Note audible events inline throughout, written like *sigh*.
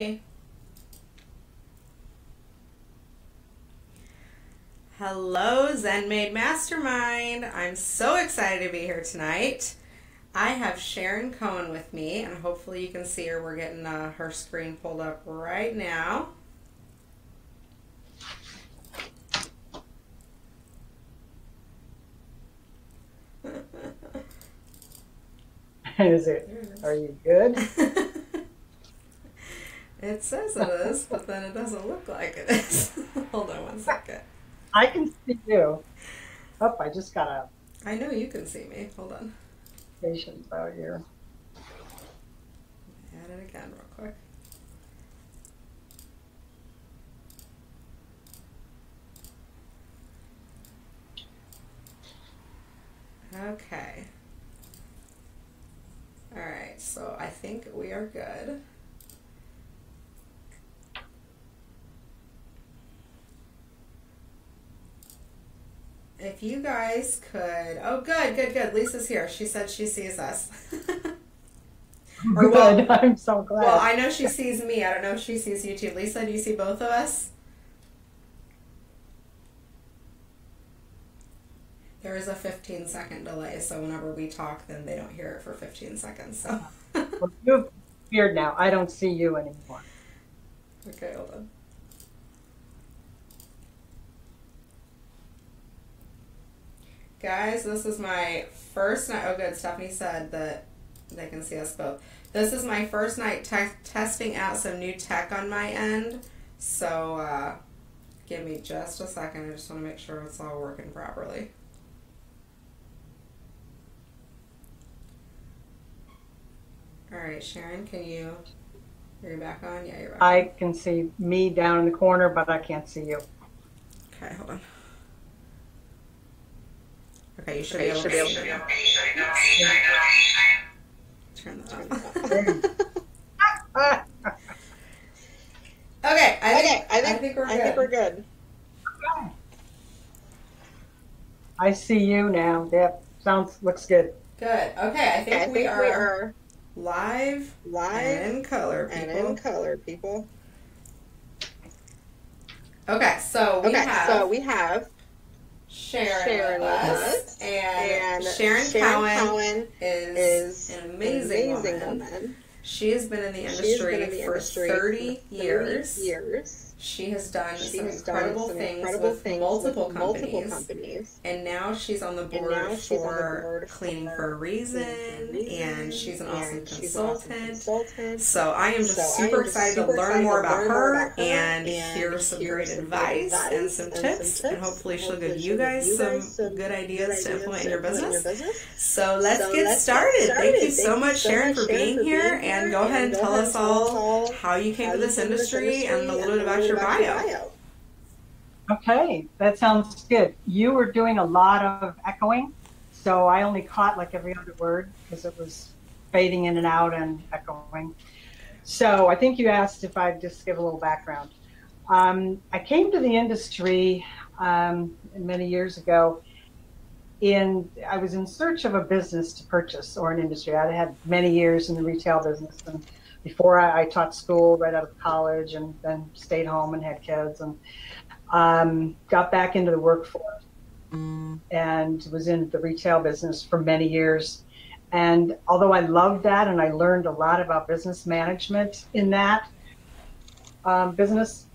Hello, ZenMaid Mastermind. I'm so excited to be here tonight. I have Sharon Cowan with me, and hopefully you can see her. We're getting uh, her screen pulled up right now. *laughs* Is it? Are you good? *laughs* it says it is, but then it doesn't look like it is. *laughs* Hold on one second. I can see you. Oh, I just got up. I know you can see me. Hold on. patient out here. Add it again real quick. Okay. All right, so I think we are good. If you guys could, oh, good, good, good. Lisa's here. She said she sees us. *laughs* Or well- Good. *laughs* I'm so glad. Well, I know she sees me. I don't know if she sees you too. Lisa, do you see both of us? There is a 15 second delay, so whenever we talk, then they don't hear it for 15 seconds. So, *laughs* Well, You've appeared now. I don't see you anymore. okay, hold on. Guys, this is my first night. Oh, good. Stephanie said that they can see us both. This is my first night te- testing out some new tech on my end. So, uh, give me just a second. I just want to make sure it's all working properly. All right, Sharon, can you? Are you back on? Yeah, you're back. I can see me down in the corner, but I can't see you. Okay, hold on. Okay, you should Okay, be able should to be able to- Turn that off. *laughs* Okay, I think, Okay, I think, I think we're I good. think we're good. I see you now. Yep. Sounds looks good. Good. Okay, I think, Okay, I think we, we are are live live and in color, and in color, people. okay, so we Okay, have so we have Sharon, Sharon with us, and, and Sharon, Cowan, Cowan is, is an amazing, amazing woman. woman. She has been in the industry in the for industry 30 for years. years. She has done She some has done incredible some things incredible with things multiple with companies. multiple companies. And now she's on the board on the for board Cleaning for for a Reason, Cleaning for a Reason, and she's an awesome she's an awesome consultant. consultant. So I am just So super am just excited super to learn excited more about learn her about her and and hear some great some advice great and advice some and tips. And hopefully she'll give you guys you some guys some good ideas to implement in your implement in your business. So let's So get let's get started. Thank you so Thank much, you so Sharon, much, for Sharon, being for here. being And here. go ahead and go tell ahead us and tell us all how you came to this came to this industry and a little bit about your little bit about bio. Okay, that sounds good. You were doing a lot of echoing, so I only caught like every other word because it was fading in and out and echoing. So I think you asked if I'd just give a little background. Um, I came to the industry um, many years ago. In I was in search of a business to purchase or an industry. I had many years in the retail business, and before I, I taught school right out of college, and then stayed home and had kids, and um, got back into the workforce and was in the retail business for many years. And although I loved that and I learned a lot about business management in that um, business,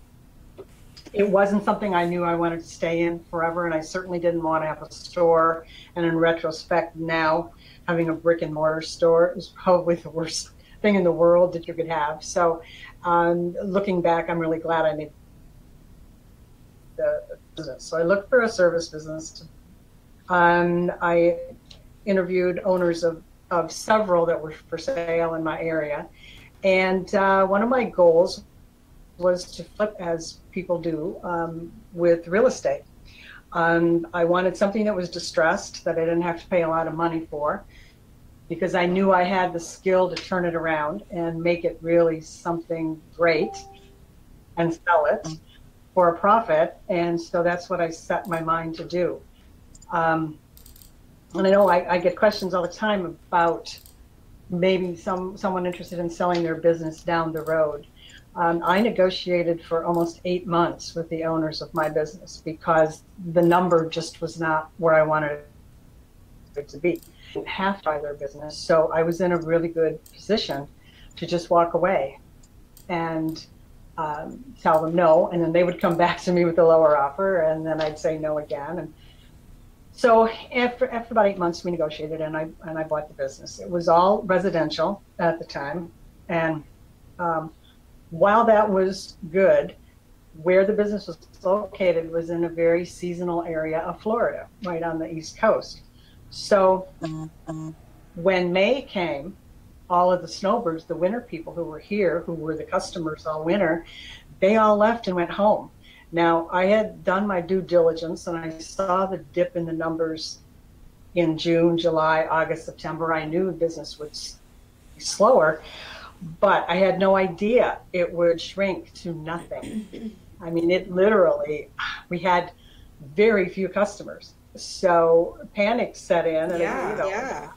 it wasn't something I knew I wanted to stay in forever. And I certainly didn't want to have a store. And in retrospect, now having a brick and mortar store is probably the worst thing in the world that you could have. So, um, looking back, I'm really glad I made the business. So I looked for a service business. Um, I interviewed owners of, of several that were for sale in my area. And uh, one of my goals was to flip, as people do, um, with real estate. Um, I wanted something that was distressed, that I didn't have to pay a lot of money for, because I knew I had the skill to turn it around and make it really something great and sell it for a profit. And so that's what I set my mind to do. Um, and I know I, I get questions all the time about maybe some someone interested in selling their business down the road. um, I negotiated for almost eight months with the owners of my business because the number just was not where I wanted it to be. Half by their business, so I was in a really good position to just walk away and um, tell them no, and then they would come *laughs* back to me with a lower offer, and then I'd say no again. And so after after about eight months, we negotiated, and I and I bought the business. It was all residential at the time, and um, while that was good, where the business was located was in a very seasonal area of Florida, right on the East Coast. So mm-hmm. when May came, all of the snowbirds, the winter people who were here, who were the customers all winter, they all left and went home. Now, I had done my due diligence and I saw the dip in the numbers in June, July, August, September. I knew business would be slower, but I had no idea it would shrink to nothing. *clears throat* I mean, it literally, we had very few customers. So panic set in. And, Yeah, you know, Yeah.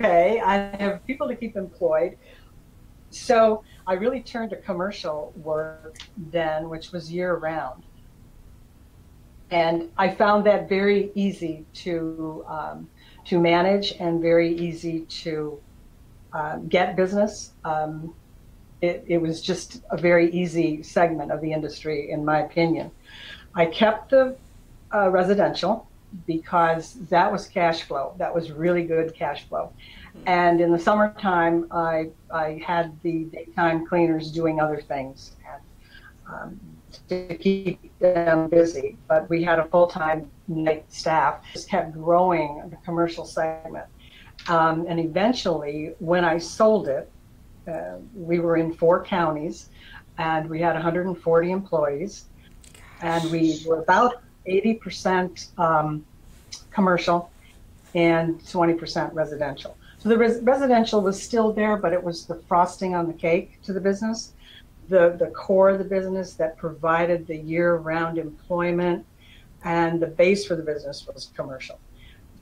okay, I have people to keep employed. So I really turned to commercial work then, which was year round. And I found that very easy to um, to manage and very easy to um, get business. Um, it, it was just a very easy segment of the industry, in my opinion. I kept the uh, residential because that was cash flow. That was really good cash flow. And in the summertime, I, I had the daytime cleaners doing other things and, um, to keep them busy. But we had a full time night staff. Just kept growing the commercial segment. Um, and eventually, when I sold it, uh, we were in four counties and we had 140 employees. And we were about 80% um, commercial and 20% residential. So the res- residential was still there, but it was the frosting on the cake to the business, the the core of the business that provided the year-round employment, and the base for the business was commercial.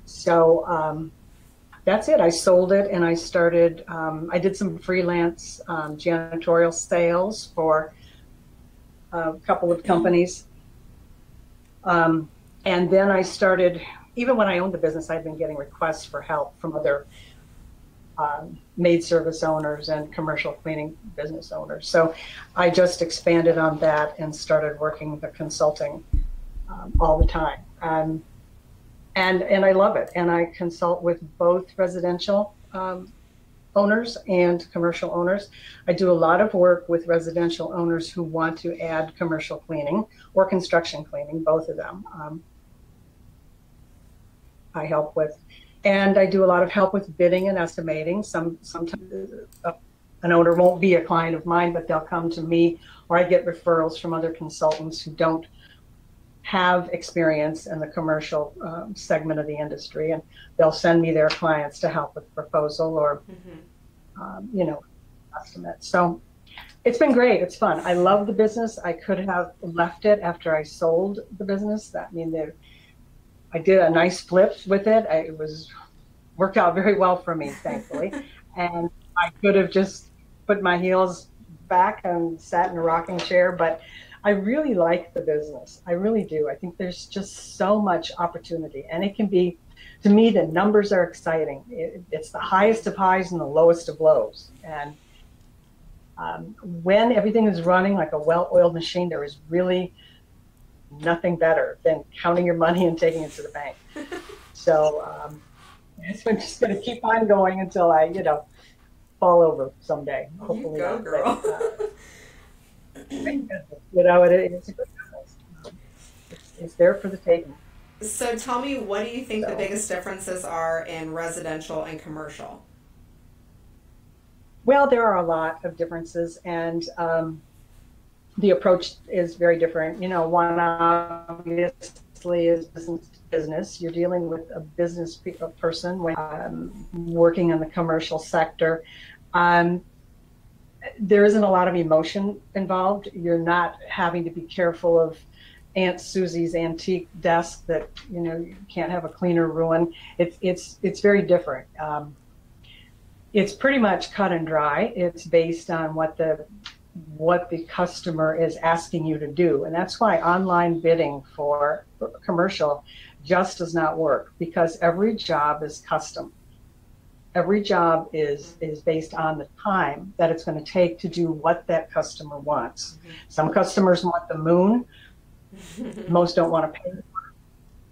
So um, that's it. I sold it, and I started. Um, I did some freelance um, janitorial sales for a couple of companies, um, and then I started. Even when I owned the business, I'd been getting requests for help from other um, maid service owners and commercial cleaning business owners. So I just expanded on that and started working the consulting um, all the time. Um, and and I love it. And I consult with both residential um, owners and commercial owners. I do a lot of work with residential owners who want to add commercial cleaning or construction cleaning, both of them. Um, I help with and I do a lot of help with bidding and estimating. Some sometimes uh, an owner won't be a client of mine, but they'll come to me, or I get referrals from other consultants who don't have experience in the commercial um, segment of the industry, and they'll send me their clients to help with proposal or um, you know estimate. So it's been great. It's fun. I love the business. I could have left it after I sold the business. That I mean, I did a nice flip with it. I, it was worked out very well for me, thankfully. *laughs* and I could have just put my heels back and sat in a rocking chair, but I really like the business. I really do. I think there's just so much opportunity, and it can be. To me, the numbers are exciting. It, it's the highest of highs and the lowest of lows, and um, when everything is running like a well-oiled machine, there is really nothing better than counting your money and taking it to the bank. *laughs* so um, I'm just going to keep on going until I, you know, fall over someday. Hopefully, go, not, girl. But, uh, you know, it, it's a good business. It's, there for the taking. So tell me, what do you think the biggest differences are in residential and commercial? Well, there are a lot of differences, and um, the approach is very different. You know, one obviously is business business. You're dealing with a business pe- a person when, um, working in the commercial sector. Um, there isn't a lot of emotion involved. You're not having to be careful of Aunt Susie's antique desk that you know you can't have a cleaner ruin. It's it's it's very different. Um, it's pretty much cut and dry. It's based on what the what the customer is asking you to do. And that's why online bidding for commercial just does not work because every job is custom. Every job is, is based on the time that it's going to take to do what that customer wants. Some customers want the moon, *laughs* most don't want to pay for it.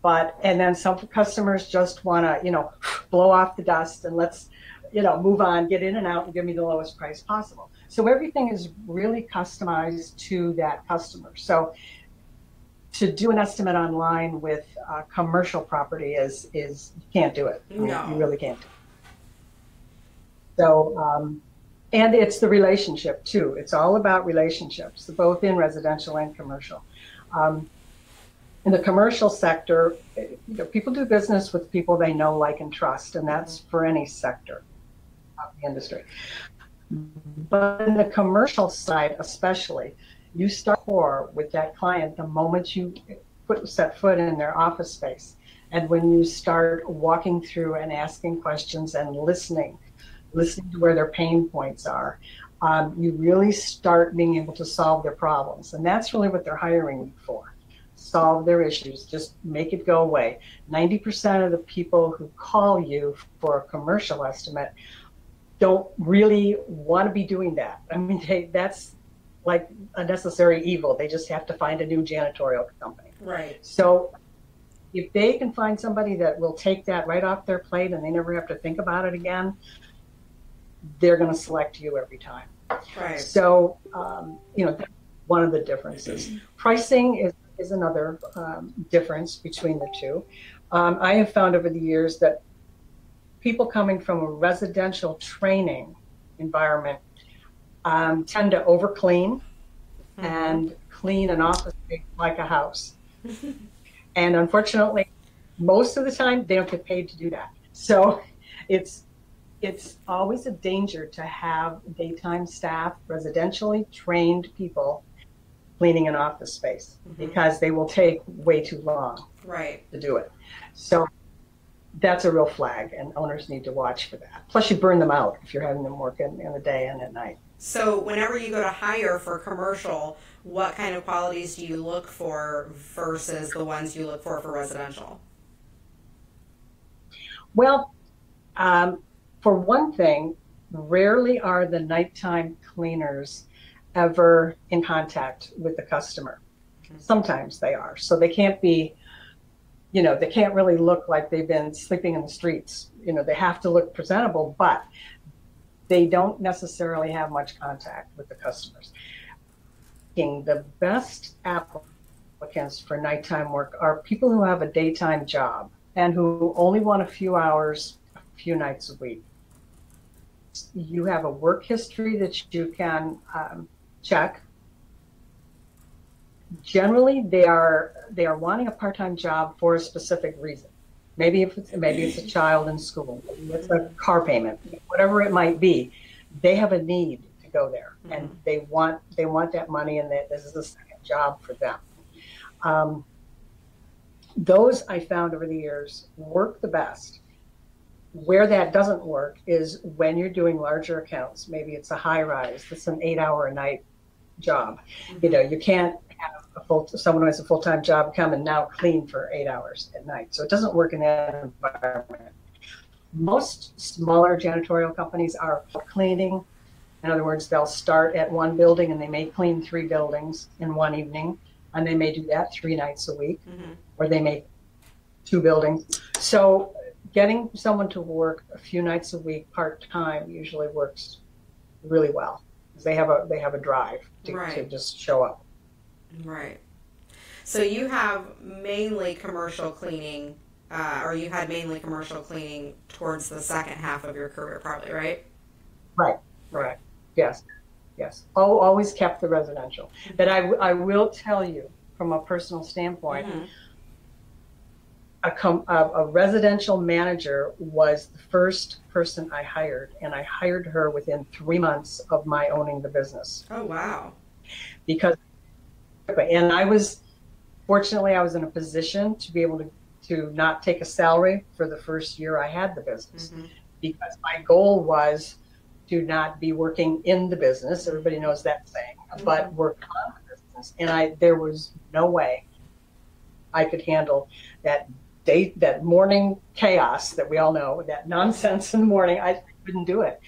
But, and then some customers just want to, you know, blow off the dust and let's, you know, move on, get in and out and give me the lowest price possible. So everything is really customized to that customer. So to do an estimate online with uh, commercial property is is you can't do it. No. You really can't. So um, and it's the relationship too. It's all about relationships, both in residential and commercial. Um, in the commercial sector, you know, people do business with people they know, like, and trust, and that's for any sector of the industry. But in the commercial side, especially, you start core with that client the moment you put set foot in their office space, and when you start walking through and asking questions and listening, listening to where their pain points are, um, you really start being able to solve their problems, and that's really what they're hiring you for. Solve their issues, just make it go away. 90% of the people who call you for a commercial estimate don't really want to be doing that. I mean, they, that's like a necessary evil. They just have to find a new janitorial company. Right. So if they can find somebody that will take that right off their plate and they never have to think about it again, they're going to select you every time. Right. So, um, you know, that's one of the differences. Pricing is, is another um, difference between the two. Um, I have found over the years that people coming from a residential training environment um, tend to over clean and clean an office like a house. *laughs* and unfortunately, most of the time they don't get paid to do that. So it's it's always a danger to have daytime staff, residentially trained people cleaning an office space because they will take way too long Right. to do it. So that's a real flag, and owners need to watch for that. Plus, you burn them out if you're having them work in, in the day and at night. So whenever you go to hire for commercial, what kind of qualities do you look for versus the ones you look for for residential? Well, um, for one thing, rarely are the nighttime cleaners ever in contact with the customer. Sometimes they are. So they can't be, you know, they can't really look like they've been sleeping in the streets. You know, they have to look presentable, but they don't necessarily have much contact with the customers. The best applicants for nighttime work are people who have a daytime job and who only want a few hours, a few nights a week. You have a work history that you can um, check. Generally, they are they are wanting a part-time job for a specific reason. Maybe if it's, maybe it's a child in school, maybe it's a car payment, whatever it might be. They have a need to go there, and they want they want that money, and that this is a second job for them. Um, those I found over the years work the best. Where that doesn't work is when you're doing larger accounts. Maybe it's a high rise. It's an eight hour a night job. You know, you can't have a full someone who has a full time job come and now clean for eight hours at night. So it doesn't work in that environment. Most smaller janitorial companies are cleaning. In other words, they'll start at one building and they may clean three buildings in one evening, and they may do that three nights a week Mhm. or they make two buildings. So getting someone to work a few nights a week part time usually works really well. They have a they have a drive to, to just show up. Right. So you have mainly commercial cleaning, uh, or you had mainly commercial cleaning towards the second half of your career, probably, right? Right. Right. Yes. Yes. Oh, always kept the residential. But I, I will tell you from a personal standpoint, Mhm. A, com- a, a residential manager was the first person I hired, and I hired her within three months of my owning the business. Oh wow. because and I was fortunately I was in a position to be able to to not take a salary for the first year I had the business Mhm. because my goal was to not be working in the business. Everybody knows that saying, but work on the business. And I, there was no way I could handle that day, that morning chaos that we all know, that nonsense in the morning. I couldn't do it.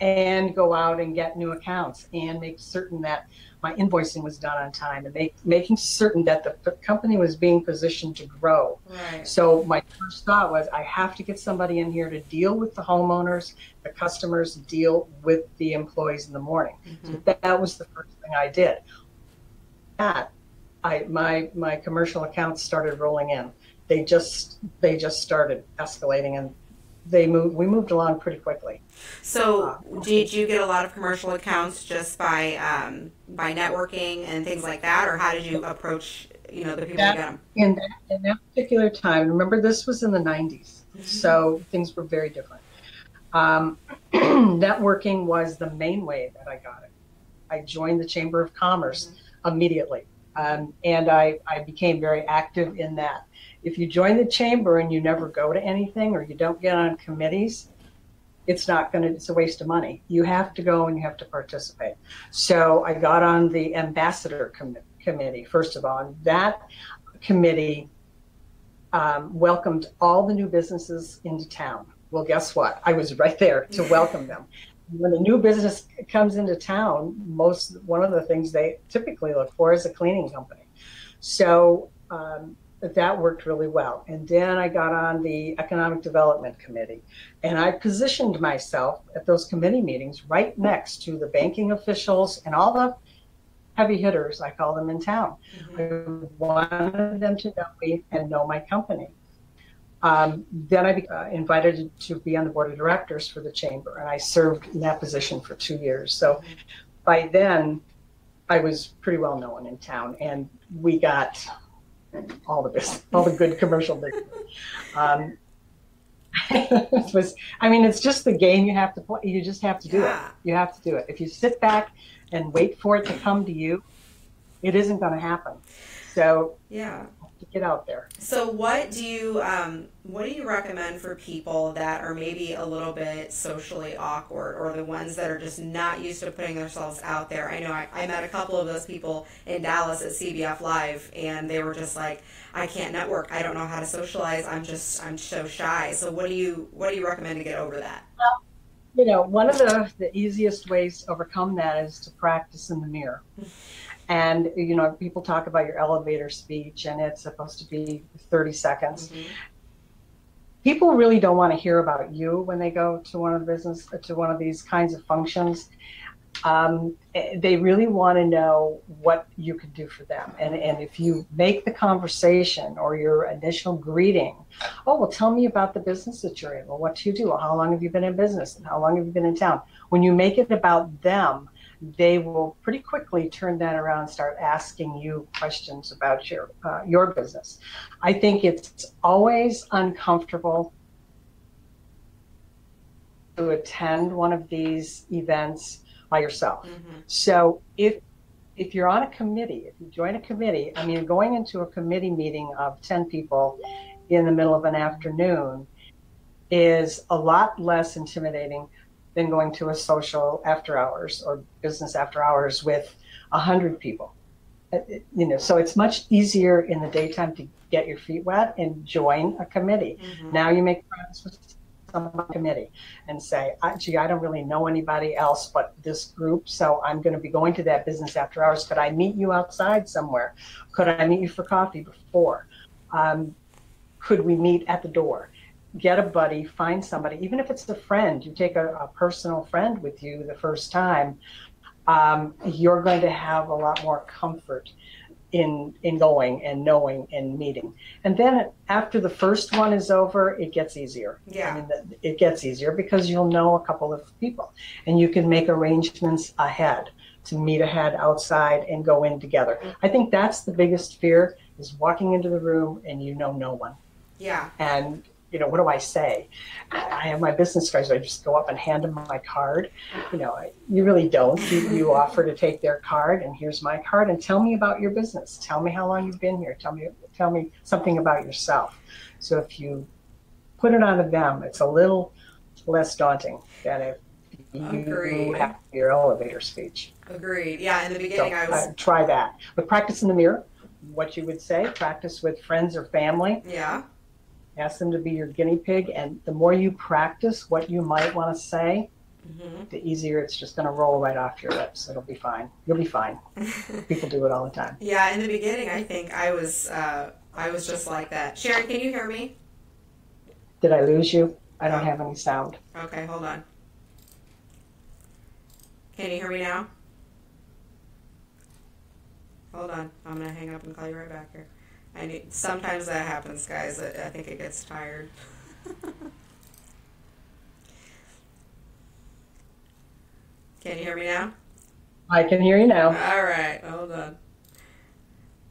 And go out and get new accounts and make certain that my invoicing was done on time and make, making certain that the company was being positioned to grow. Right. So my first thought was I have to get somebody in here to deal with the homeowners, the customers, deal with the employees in the morning. Mm-hmm. So that, that was the first thing I did. That I my my commercial accounts started rolling in. They just they just started escalating and they moved we moved along pretty quickly. So, did you get a lot of commercial accounts just by um, by networking and things like that, or how did you approach you know the people That- to get them? in that, in that particular time, remember this was in the 90s, so things were very different. Um, *clears throat* networking was the main way that I got it. I joined the Chamber of Commerce immediately, um, and I, I became very active in that. If you join the chamber and you never go to anything or you don't get on committees, it's not going to, it's a waste of money. You have to go and you have to participate. So I got on the ambassador com- committee, first of all, and that committee um, welcomed all the new businesses into town. Well, guess what? I was right there to welcome them. When a new business comes into town, most one of the things they typically look for is a cleaning company. So um, that worked really well. And then I got on the economic development committee, and I positioned myself at those committee meetings right next to the banking officials and all the heavy hitters, I call them in town. I wanted them to know me and know my company. Um, then I uh, invited to be on the board of directors for the chamber, and I served in that position for two years. So by then, I was pretty well known in town, and we got all the business, all the good commercial business. *laughs* Um, *laughs* it was, I mean, it's just the game you have to play. You just have to do Yeah. it. You have to do it. If you sit back and wait for it to come to you, it isn't going to happen. So Yeah. Get out there. So, what do you um, what do you recommend for people that are maybe a little bit socially awkward, or the ones that are just not used to putting themselves out there? I know I, I met a couple of those people in Dallas at CBF Live, and they were just like, "I can't network. I don't know how to socialize. I'm just I'm so shy." So, what do you what do you recommend to get over that? Well, you know, one of the, the easiest ways to overcome that is to practice in the mirror. *laughs* And, you know, people talk about your elevator speech and it's supposed to be 30 seconds. People really don't want to hear about you when they go to one of the business, to one of these kinds of functions. Um, they really want to know what you can do for them. And, and if you make the conversation or your initial greeting, oh, well, tell me about the business that you're in. Well, what do you do? Well, how long have you been in business? And how long have you been in town? When you make it about them, they will pretty quickly turn that around and start asking you questions about your uh, your business. I think it's always uncomfortable to attend one of these events by yourself. So if if you're on a committee, if you join a committee, I mean, going into a committee meeting of 10 people in the middle of an afternoon is a lot less intimidating than going to a social after hours or business after hours with a 100 people. Uh, it- You know, so it's much easier in the daytime to get your feet wet and join a committee. Now you make friends with the committee and say, "I- gee, I don't really know anybody else but this group, so I'm going to be going to that business after hours. Could I meet you outside somewhere? Could I meet you for coffee before? Um, could we meet at the door? Get a buddy, find somebody, even if it's a friend, you take a, a personal friend with you the first time, um, you're going to have a lot more comfort in in going and knowing and meeting. And then after the first one is over, it gets easier. Yeah. I mean, the- it gets easier because you'll know a couple of people and you can make arrangements ahead to meet ahead outside and go in together. I think that's the biggest fear is walking into the room and you know no one. Yeah. And you know, what do I say? I have my business cards. Do I just go up and hand them my card? You know, you really don't. You, you *laughs* offer to take their card, and here's my card, and tell me about your business. Tell me how long you've been here. Tell me, tell me something about yourself. So if you put it onto them, it's a little less daunting than if you Agreed. have your elevator speech. Agreed. Yeah, in the So beginning, I was. uh, try that. But practice in the mirror, what you would say. Practice with friends or family. Yeah. Ask them to be your guinea pig. And the more you practice what you might want to say, hmm the easier it's just going to roll right off your lips. It'll be fine. You'll be fine. *laughs* People do it all the time. yeah, in the beginning, I think I was. Uh, I was just like that. Sharon, can you hear me? Did I lose you? I don't have any sound. Okay, hold on. Can you hear me now? Hold on. I'm gonna hang up and call you right back here. I need. Sometimes that happens, guys. I, I think it gets tired. *laughs* Can you hear me now? I can hear you now. All right, hold on.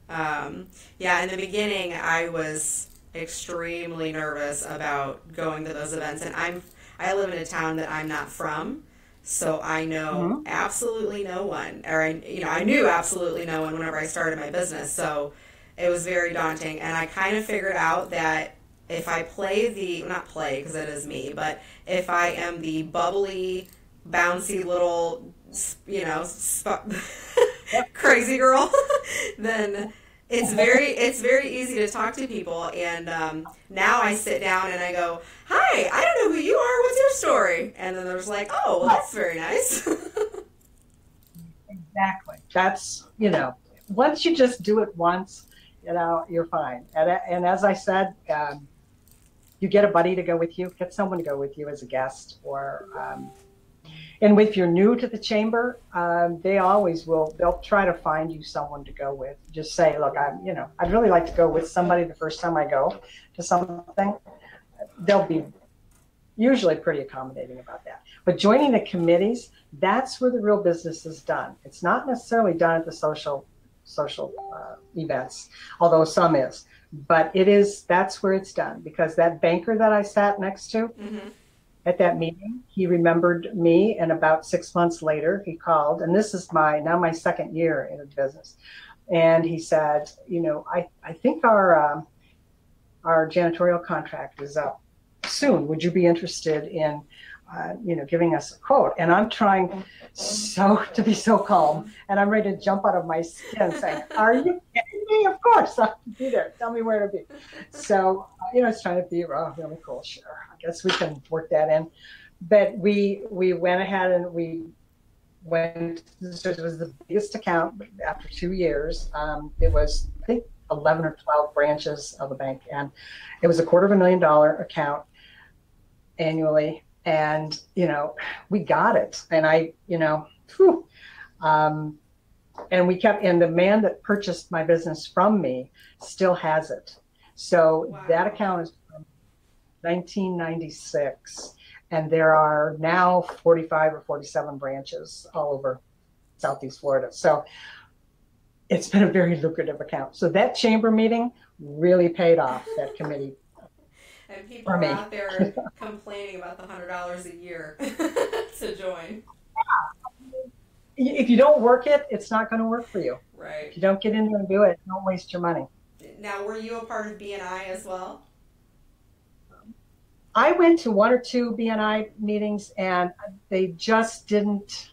Um, yeah, in the beginning, I was extremely nervous about going to those events, and I'm I live in a town that I'm not from, so I know absolutely no one, or I you know I knew absolutely no one whenever I started my business, so it was very daunting, and I kind of figured out that if I play the not play because it is me, but if I am the bubbly, bouncy little you know, sp- *laughs* crazy girl, *laughs* then it's very it's very easy to talk to people. And um, now I sit down and I go, "Hi, I don't know who you are. What's your story?" And then there's like, "Oh, well, that's very nice." *laughs* Exactly. That's, you know, once you just do it once, you know, you're fine. And, and as I said, um, you get a buddy to go with you, get someone to go with you as a guest or, um, and if you're new to the chamber, um, they always will, they'll try to find you someone to go with. Just say, look, I'm, you know, I'd really like to go with somebody the first time I go to something. They'll be usually pretty accommodating about that. But joining the committees, that's where the real business is done. It's not necessarily done at the social social uh, events, although some is. But it is that's where it's done because that banker that I sat next to hmm at that meeting, he remembered me, and about six months later, he called, and this is my now my second year in business, and he said, you know, I I think our um, our janitorial contract is up soon. Would you be interested in uh, you know, giving us a quote. And I'm trying so *laughs* to be so calm, and I'm ready to jump out of my skin, saying, *laughs* "Are you kidding me? Of course I'll be there. Tell me where to be." So uh, you know, it's trying to be oh, really cool. Sure, I guess we can work that in. But we we went ahead and we went. It was the biggest account after two years. Um, it was I think 11 or 12 branches of the bank, and it was a quarter of a million dollar account annually and you know we got it. And i you know whew, um, and we kept and the man that purchased my business from me still has it. So Wow. that account is from 1996 and there are now 45 or 47 branches all over southeast florida. So it's been a very lucrative account. So that chamber meeting really paid off that committee And people are out there *laughs* complaining about the hundred dollars a year *laughs* to join. Yeah. if you don't work it it's not going to work for you Right. if you don't get in there and do it don't waste your money Now, were you a part of BNI as well? I went to one or two BNI meetings and they just didn't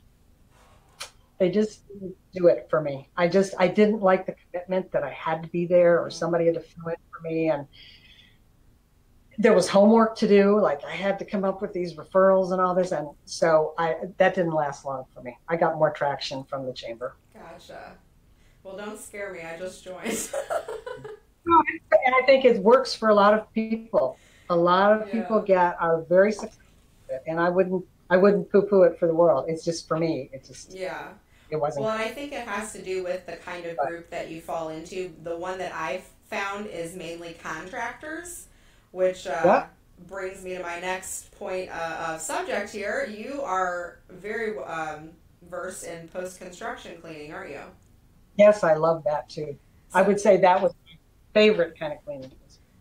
they just didn't do it for me. I just I didn't like the commitment that I had to be there or somebody had to fill in for me and there was homework to do like I had to come up with these referrals and all this and so I that didn't last long for me. I got more traction from the chamber. Gotcha. Well, don't scare me. I just joined. *laughs* And I think it works for a lot of people. A lot of Yeah. people get are very successful with it, and I wouldn't I wouldn't poo poo it for the world. It's just for me. It just yeah. it wasn't. Well, I think it has to do with the kind of group that you fall into. The one that I've found is mainly contractors, which uh, brings me to my next point uh, of subject here. You are very um, versed in post construction cleaning, aren't you? yes, I love that too. I would say that was my favorite kind of cleaning.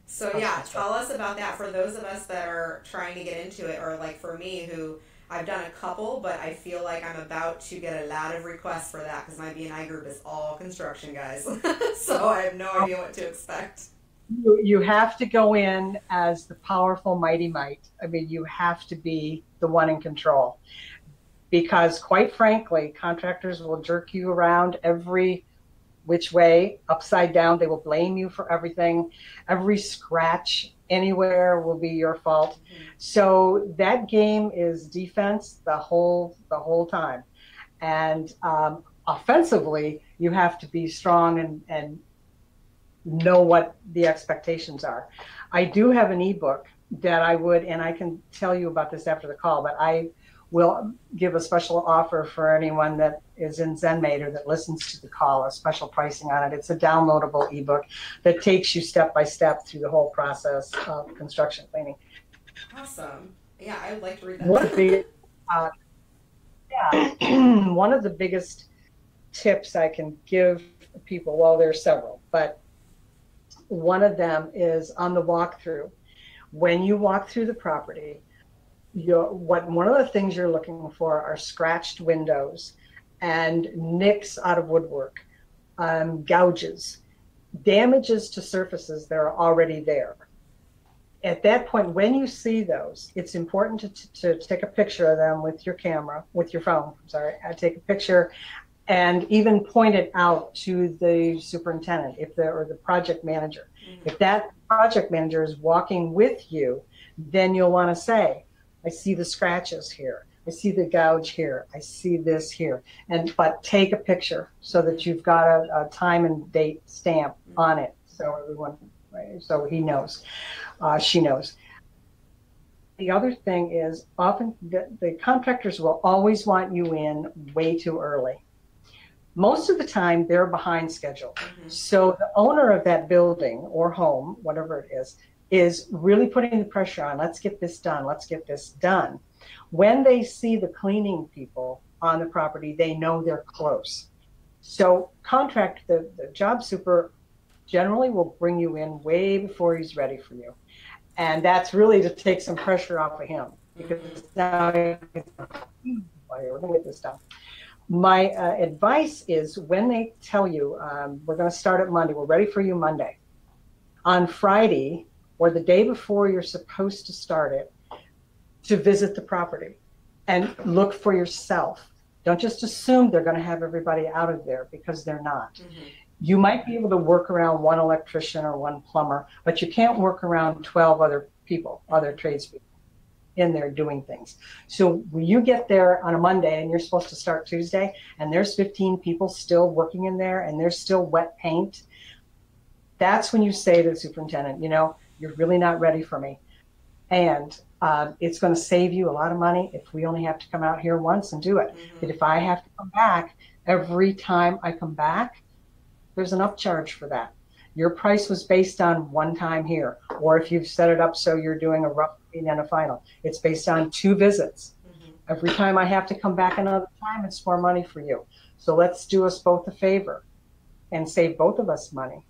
So yeah, tell us about that for those of us that are trying to get into it, or like for me who I've done a couple, but I feel like I'm about to get a lot of requests for that because my BNI group is all construction guys, *laughs* so I have no idea what to expect. You, you have to go in as the powerful mighty might. I mean, you have to be the one in control. because quite frankly, contractors will jerk you around every which way, upside down. They will blame you for everything. Every scratch anywhere will be your fault. So that game is defense the whole the whole time, and um, offensively, you have to be strong and and know what the expectations are. I do have an ebook that I would, and I can tell you about this after the call, but I will give a special offer for anyone that is in ZenMater that listens to the call, a special pricing on it. It's a downloadable ebook that takes you step by step through the whole process of construction cleaning. Awesome. Yeah, I would like to read that. One of the, uh, yeah, *clears throat* one of the biggest tips I can give people, well, there's several, but one of them is on the walkthrough. When you walk through the property, you're, what one of the things you're looking for are scratched windows and nicks out of woodwork, um, gouges, damages to surfaces that are already there. At that point, when you see those, it's important to, to, to take a picture of them with your camera, with your phone. Sorry, I take a picture and even point it out to the superintendent if the or the project manager. Mm-hmm. If that project manager is walking with you, then you'll want to say, I see the scratches here. I see the gouge here. I see this here. And but take a picture so that you've got a, a time and date stamp mm-hmm. on it, so everyone, right, so he knows, uh, she knows. The other thing is often the, the contractors will always want you in way too early most of the time they're behind schedule. Mm-hmm. So the owner of that building or home, whatever it is, is really putting the pressure on. Let's get this done. Let's get this done. When they see the cleaning people on the property, they know they're close. So contract the, the job super generally will bring you in way before he's ready for you. And that's really to take some pressure off of him because mm-hmm. now we're going to get this done my uh, advice is when they tell you um, we're going to start at Monday, we're ready for you Monday. On Friday or the day before you're supposed to start it, to visit the property and look for yourself. Don't just assume they're going to have everybody out of there because they're not. Mm-hmm. You might be able to work around one electrician or one plumber, but you can't work around 12 other people, other tradespeople in there doing things. So when you get there on a Monday and you're supposed to start Tuesday, and there's 15 people still working in there and there's still wet paint, that's when you say to the superintendent, you know, you're really not ready for me. And uh, it's going to save you a lot of money if we only have to come out here once and do it. Mm-hmm. But if I have to come back every time I come back, there's an upcharge for that. Your price was based on one time here, or if you've set it up so you're doing a rough and a final. It's based on two visits. Mm-hmm. Every time I have to come back another time, it's more money for you. So let's do us both a favor and save both of us money.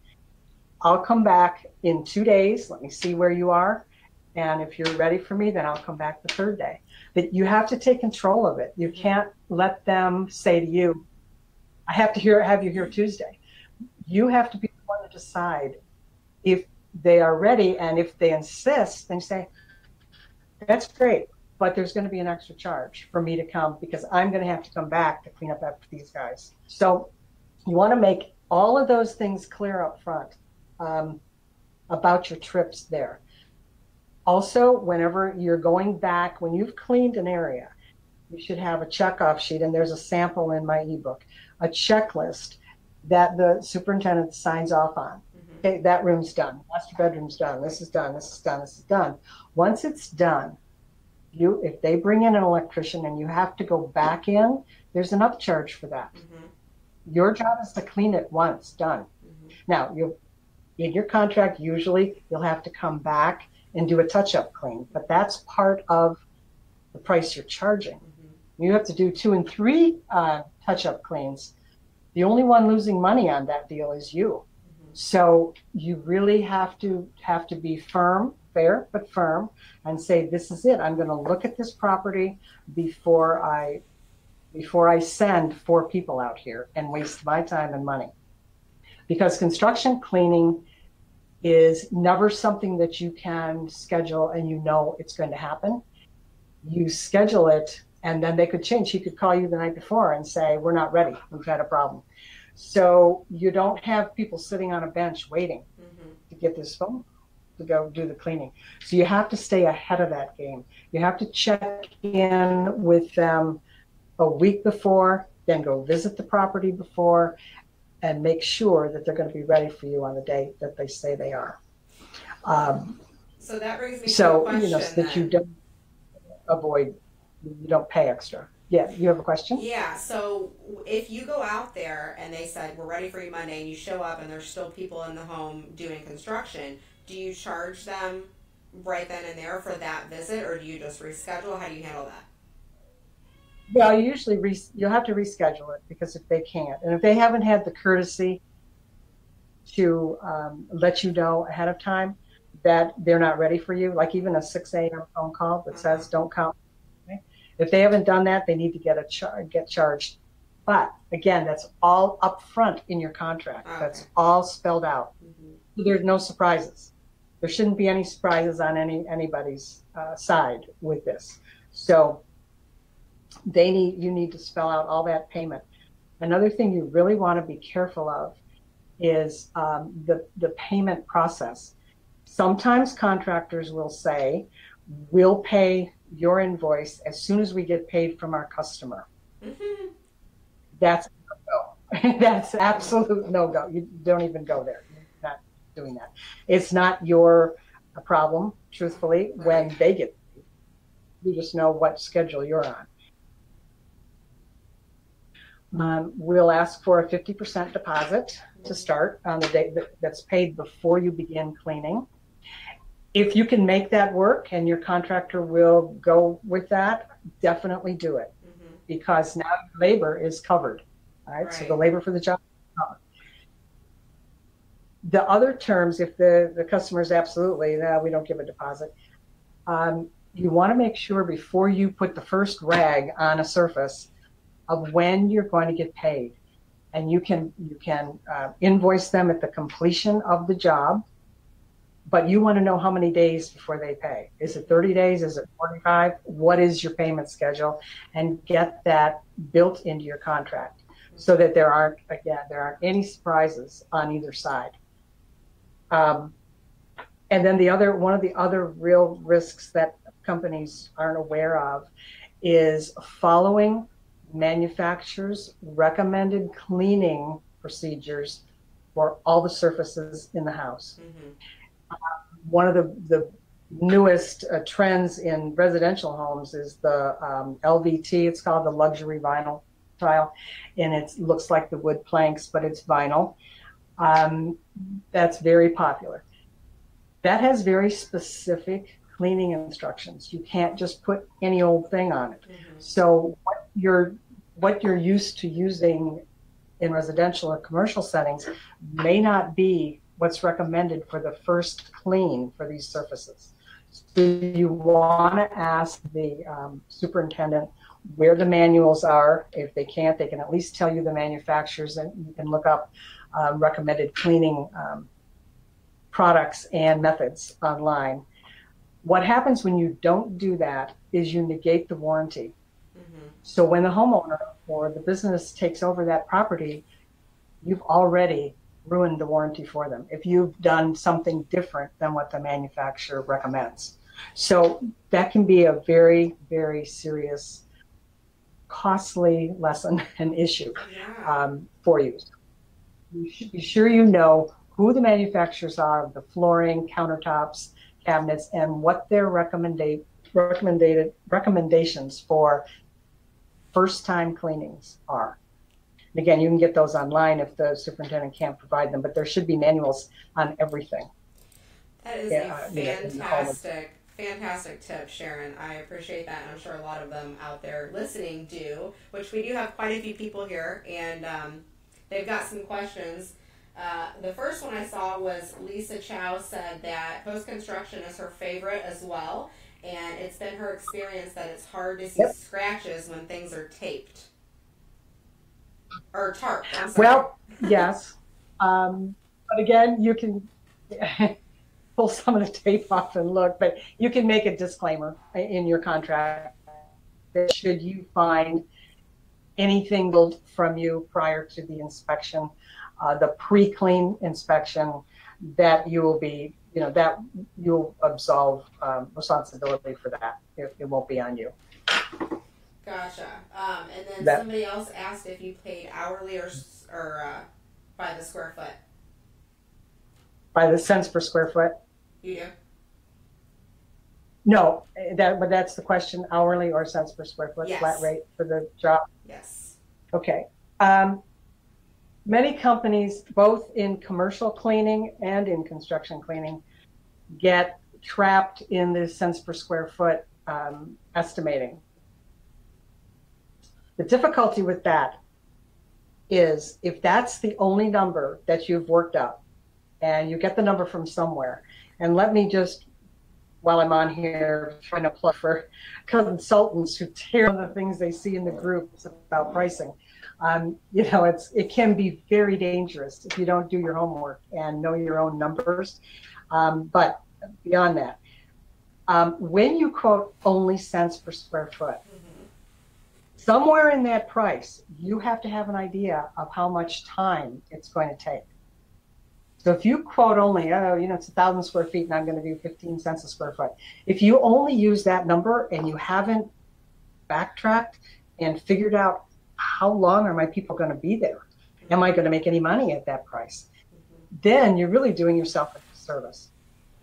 I'll come back in two days. Let me see where you are. And if you're ready for me, then I'll come back the third day. But you have to take control of it. You mm-hmm. can't let them say to you, I have to hear have you here Tuesday. You have to be one to decide if they are ready and if they insist, then say, that's great, but there's going to be an extra charge for me to come because I'm going to have to come back to clean up after these guys. So you want to make all of those things clear up front um, about your trips there. Also, whenever you're going back, when you've cleaned an area, you should have a checkoff sheet, and there's a sample in my ebook, a checklist that the superintendent signs off on. Mm-hmm. Okay, that room's done. Master bedroom's done. This is done. This is done. This is done. Once it's done, you if they bring in an electrician and you have to go back in, there's an upcharge for that. Mm-hmm. Your job is to clean it once, done. Mm-hmm. Now you in your contract usually you'll have to come back and do a touch-up clean, but that's part of the price you're charging. Mm-hmm. You have to do two and three uh, touch-up cleans. The only one losing money on that deal is you. Mm-hmm. So you really have to have to be firm fair but firm and say, this is it. I'm going to look at this property before I before I send four people out here and waste my time and money. Because construction cleaning is never something that you can schedule and you know it's going to happen. You schedule it And then they could change. He could call you the night before and say, We're not ready. We've had a problem. So you don't have people sitting on a bench waiting hmm to get this phone to go do the cleaning. So you have to stay ahead of that game. You have to check in with them a week before, then go visit the property before, and make sure that they're going to be ready for you on the day that they say they are. Um, So that brings me to a so question you know so that you don't avoid, you don't pay extra. Yeah, you have a question? Yeah, so if you go out there and they said we're ready for you Monday and you show up and there's still people in the home doing construction, do you charge them right then and there for that visit or do you just reschedule? How do you handle that? Well, you usually re- you'll have to reschedule it because if they can't, and if they haven't had the courtesy to um, let you know ahead of time that they're not ready for you, like even a 6 a.m. phone call that says don't count. Okay? If they haven't done that, they need to get a char- get charged. But again, that's all up front in your contract. That's all spelled out. Mm-hmm. There's no surprises. There shouldn't be any surprises on any anybody's uh, side with this. So they need you need to spell out all that payment. Another thing you really want to be careful of is um, the the payment process. Sometimes contractors will say, "We'll pay your invoice as soon as we get paid from our customer." Mm-hmm. That's a no. *laughs* That's absolute no go. You don't even go there. You're not doing that. It's not your problem, truthfully, when they get. paid. You just know what schedule you're on. Um, we'll ask for a 50% deposit to start on the date that, that's paid before you begin cleaning. If you can make that work and your contractor will go with that, definitely do it Mm-hmm. because now labor is covered. All right, so the labor for the job is covered. The other terms, if the, the customer is absolutely, no, we don't give a deposit, um, you want to make sure before you put the first rag on a surface of when you're going to get paid. And you can you can uh, invoice them at the completion of the job, but you want to know how many days before they pay. Is it 30 days? Is it 45? What is your payment schedule? And get that built into your contract so that there aren't again there aren't any surprises on either side. Um, and then the other one of the other real risks that companies aren't aware of is following manufacturers recommended cleaning procedures for all the surfaces in the house Mm-hmm. One of the, the newest uh, trends in residential homes is the um, LVT. It's called the luxury vinyl tile, and it looks like the wood planks, but it's vinyl. Um, that's very popular. That has very specific cleaning instructions. You can't just put any old thing on it. Mm-hmm. So what you're what you're used to using in residential or commercial settings may not be what's recommended for the first clean for these surfaces. So you want to ask the um, superintendent where the manuals are. If they can't, they can at least tell you the manufacturers, and you can look up um, recommended cleaning um, products and methods online. What happens when you don't do that is you negate the warranty. Mm-hmm. So when the homeowner or the business takes over that property, you've already ruined the warranty for them if you've done something different than what the manufacturer recommends. So that can be a very, very serious, costly lesson *laughs* and issue um, for you. You should be sure you know who the manufacturers are of the flooring, countertops, cabinets, and what their recommended recommended recommendations for first time cleanings are. And again, you can get those online if the superintendent can't provide them, but there should be manuals on everything. That is Yeah, a you know, in the home. fantastic, fantastic tip, Sharon. I appreciate that, and I'm sure a lot of them out there listening do. Which we do have quite a few people here, and um, they've got some questions. Uh, the first one I saw was Lisa Chow said that post construction is her favorite as well, and it's been her experience that it's hard to see Yep. scratches when things are taped or tarped. Well, yes. Um, but again, you can *laughs* pull some of the tape off and look, but you can make a disclaimer in your contract that should you find anything built from you prior to the inspection, uh, the pre-clean inspection, that you will be, you know, that you'll absolve um, responsibility for that. It, it won't be on you. Gotcha. Um, and then That- somebody else asked if you paid hourly or or uh, by the square foot. By the cents per square foot? You do. No, eh, that, but that's the question, hourly or cents per square foot, Yes. flat rate for the job? Yes. Okay. Um, many companies, both in commercial cleaning and in construction cleaning, get trapped in the cents per square foot um, estimating. The difficulty with that is if that's the only number that you've worked up and you get the number from somewhere, and let me just, while I'm on here, trying to plug for consultants who tear on the things they see in the groups about pricing. Um, you know, it's it can be very dangerous if you don't do your homework and know your own numbers. Um, but beyond that, um, when you quote only cents per square foot, somewhere in that price, you have to have an idea of how much time it's going to take. So if you quote only, oh, you know, it's a thousand square feet and I'm going to do 15 cents a square foot. If you only use that number and you haven't backtracked and figured out how long are my people going to be there? Am I going to make any money at that price? Then you're really doing yourself a service.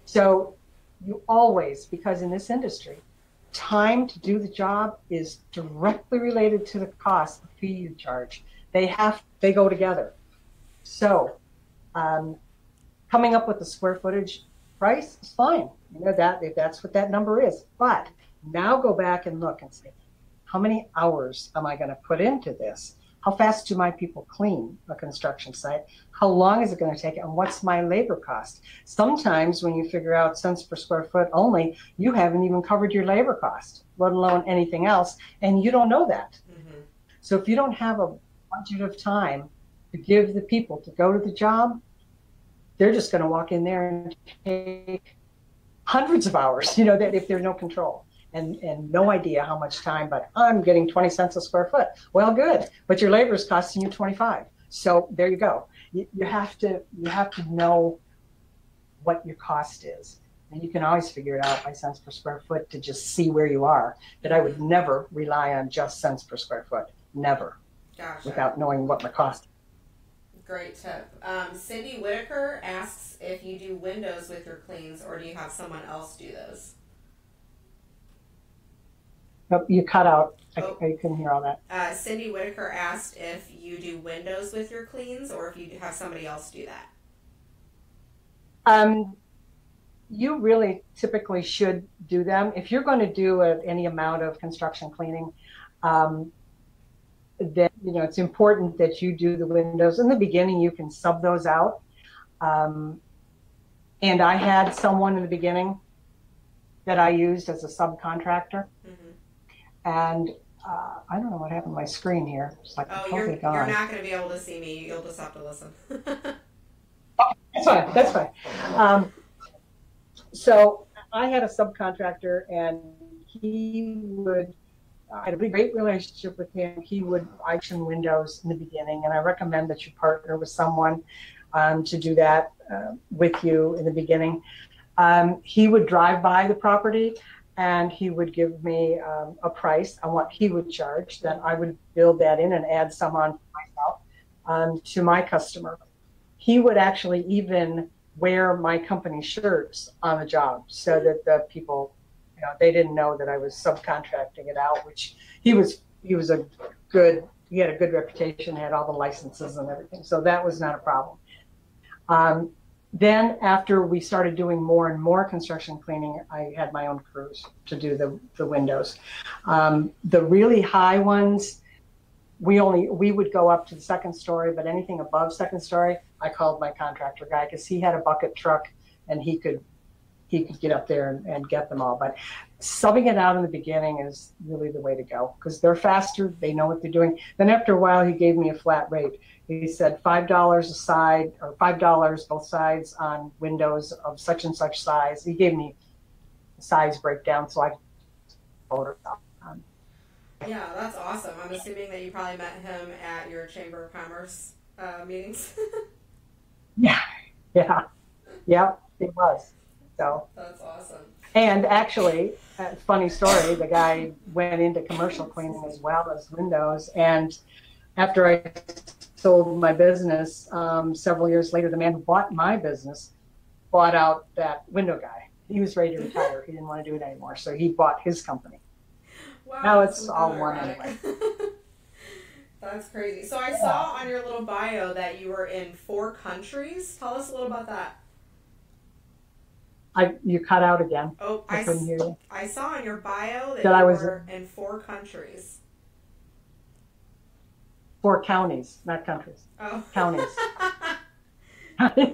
So you always, because in this industry, time to do the job is directly related to the cost, the fee you charge. They have, they go together. So, um, coming up with the square footage price is fine. You know that if that's what that number is. But now go back and look and say, how many hours am I going to put into this? How fast do my people clean a construction site? How long is it going to take? And what's my labor cost? Sometimes when you figure out cents per square foot only, you haven't even covered your labor cost, let alone anything else. And you don't know that. Mm-hmm. So if you don't have a budget of time to give the people to go to the job, they're just going to walk in there and take hundreds of hours, *laughs* you know, that if there's no control and, and no idea how much time, but I'm getting 20 cents a square foot. Well, good, but your labor is costing you 25. So there you go. You, you have to, you have to know what your cost is. And you can always figure it out by cents per square foot to just see where you are. But I would never rely on just cents per square foot. Never Gotcha. without knowing what my cost. Is. Great tip. Um, Cindy Whitaker asks if you do windows with your cleans or do you have someone else do those? Nope, you cut out. I, Oh. I couldn't hear all that. Uh, Cindy Whitaker asked if you do windows with your cleans or if you have somebody else do that. Um, you really typically should do them if you're going to do a, any amount of construction cleaning. Um, then you know it's important that you do the windows in the beginning. You can sub those out. Um, and I had someone in the beginning that I used as a subcontractor, Mm-hmm. And uh, I don't know what happened to my screen here. It's like Oh, totally you're, gone. you're not going to be able to see me. You'll just have to listen. *laughs* That's fine. That's fine. Um, so I had a subcontractor, and he would. I had a great relationship with him. He would auction windows in the beginning, and I recommend that you partner with someone um, to do that uh, with you in the beginning. Um, he would drive by the property, and he would give me um, a price on what he would charge. Then I would build that in and add some on myself um, to my customer he would actually even wear my company shirts on the job so that the people you know they didn't know that i was subcontracting it out which he was he was a good he had a good reputation had all the licenses and everything so that was not a problem um, then after we started doing more and more construction cleaning i had my own crews to do the, the windows. Um, the really high ones we only we would go up to the second story but anything above second story i called my contractor guy because he had a bucket truck and he could he could get up there and, and get them all. But subbing it out in the beginning is really the way to go because they're faster they know what they're doing. Then after a while he gave me a flat rate he said five dollars a side or five dollars both sides on windows of such and such size he gave me a size breakdown so i um, Yeah, that's awesome. I'm assuming that you probably met him at your Chamber of Commerce uh, meetings. *laughs* Yeah, yeah, yeah, it was. So, that's awesome. and actually, funny story, the guy went into commercial cleaning as well as windows. And after I sold my business, um, several years later, the man who bought my business bought out that window guy. He was ready to retire. He didn't want to do it anymore. So he bought his company. Wow, Now it's all one anyway. *laughs* that's crazy. So I saw on your little bio that you were in four countries. Tell us a little about that. I, you cut out again. Oh, I I, couldn't hear you. I saw on your bio that, That you I was- were in four countries. Four counties, not countries. Oh, *laughs* Counties. I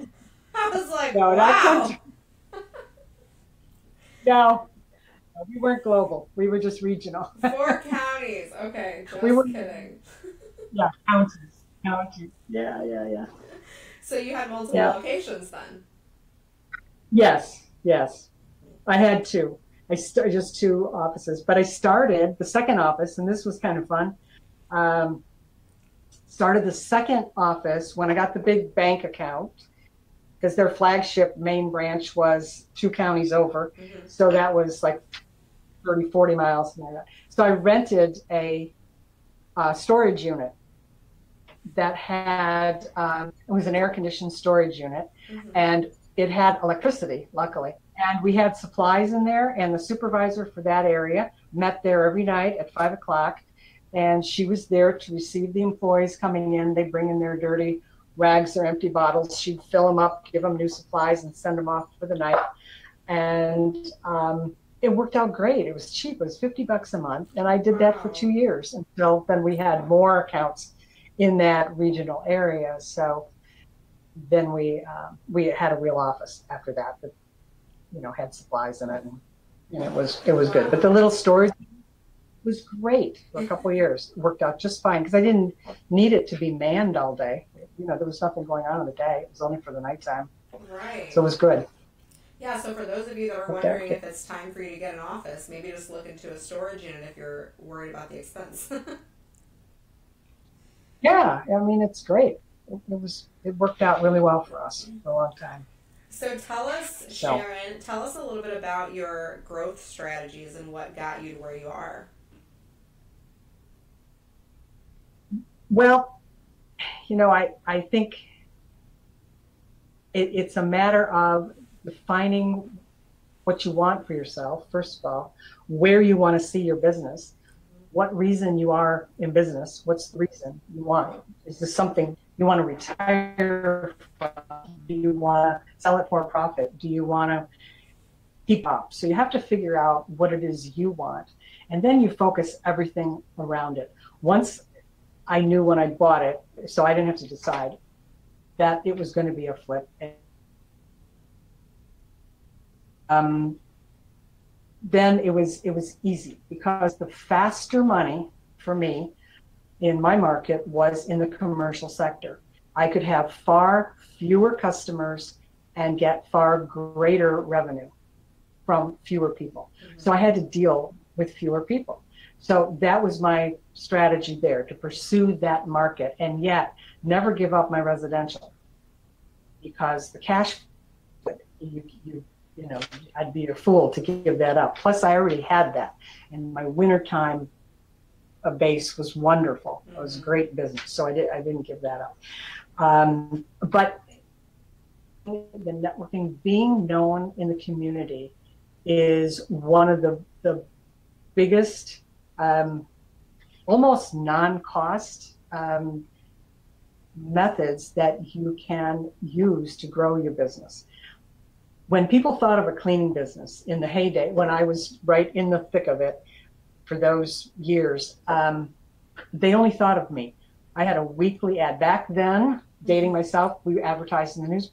was like, No, wow. no, we weren't global. We were just regional. Four *laughs* counties. Okay, just We were- kidding. *laughs* yeah, counties. Counties. Yeah, yeah, yeah. So you had multiple Yeah. locations then. Yes, yes. I had two. I st- just two offices, but I started the second office, and this was kind of fun. Um, started the second office when I got the big bank account because their flagship main branch was two counties over. hmm So that was like 30, 40 miles. Like that. So I rented a, uh storage unit that had, um, it was an air conditioned storage unit hmm and it had electricity, luckily. And we had supplies in there, and the supervisor for that area met there every night at five o'clock. And she was there to receive the employees coming in. They bring in their dirty rags or empty bottles. She'd fill them up, give them new supplies, and send them off for the night. And um, it worked out great. It was cheap. It was 50 bucks a month. And I did that for two years until then we had more accounts in that regional area. So then we um, we had a real office after that that you know had supplies in it and, and it was it was good but the little storage was great for a couple of years. It worked out just fine because i didn't need it to be manned all day. You know there was nothing going on in the day. It was only for the nighttime. Right. so it was good. Yeah, so for those of you that are wondering if it's time for you to get an office, maybe just look into a storage unit if you're worried about the expense. *laughs* yeah i mean it's great. It, it was it worked out really well for us for a long time. So tell us, So- Sharon, tell us a little bit about your growth strategies and what got you to where you are. Well, you know, I, I think it, it's a matter of defining what you want for yourself, first of all, where you want to see your business, what reason you are in business, what's the reason you want. Is this something you want to retire from? Do you want to sell it for a profit? Do you want to keep up? So you have to figure out what it is you want. And then you focus everything around it. Once I knew when I bought it, so I didn't have to decide that it was going to be a flip. Um, then it was it was easy because the faster money for me in my market was in the commercial sector. I could have far fewer customers and get far greater revenue from fewer people. So I had to deal with fewer people. So that was my strategy there to pursue that market and yet never give up my residential because the cash, you, you, you know, I'd be a fool to give that up. Plus, I already had that, and my wintertime uh, base was wonderful. It was a great business, so I did. I didn't give that up. Um, but the networking, being known in the community, is one of the the biggest um, almost non-cost um, methods that you can use to grow your business. When people thought of a cleaning business in the heyday, when I was right in the thick of it for those years, um, they only thought of me. I had a weekly ad. Back then, dating myself, we advertised in the news